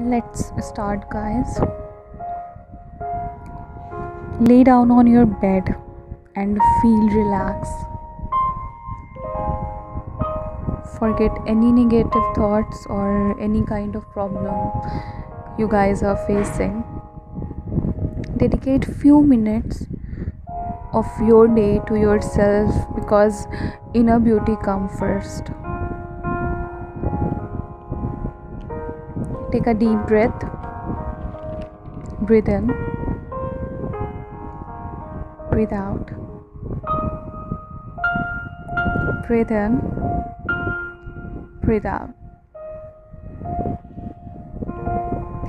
Let's start, guys. Lay down on your bed and feel relaxed. Forget any negative thoughts or any kind of problem you guys are facing. Dedicate few minutes of your day to yourself because inner beauty comes first. Take a deep breath. Breathe in. Breathe out. Breathe in. Breathe out.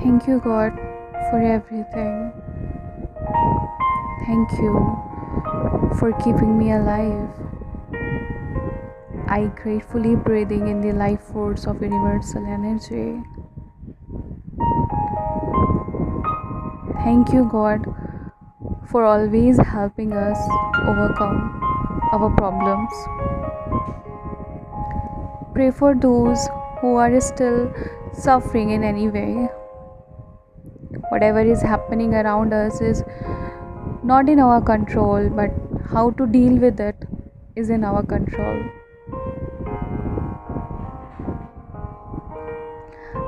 Thank you, God, for everything. Thank you for keeping me alive. I gratefully breathing in the life force of universal energy. Thank you, God, for always helping us overcome our problems. Pray for those who are still suffering in any way. Whatever is happening around us is not in our control, but how to deal with it is in our control.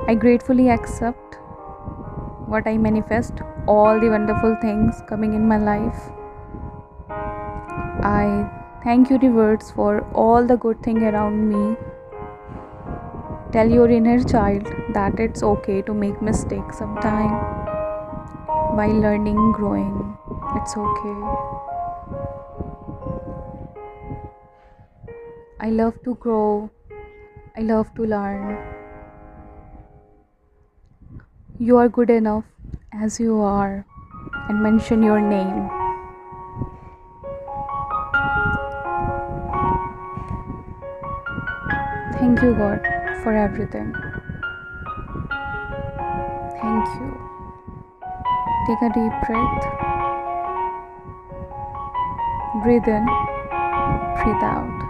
I gratefully accept what I manifest, all the wonderful things coming in my life. I thank you, words for all the good thing around me. Tell your inner child that it's okay to make mistakes sometime while learning, growing. It's okay. I love to grow. I love to learn. You are good enough as you are, and mention your name. Thank you, God, for everything. Thank you. Take a deep breath. Breathe in, breathe out.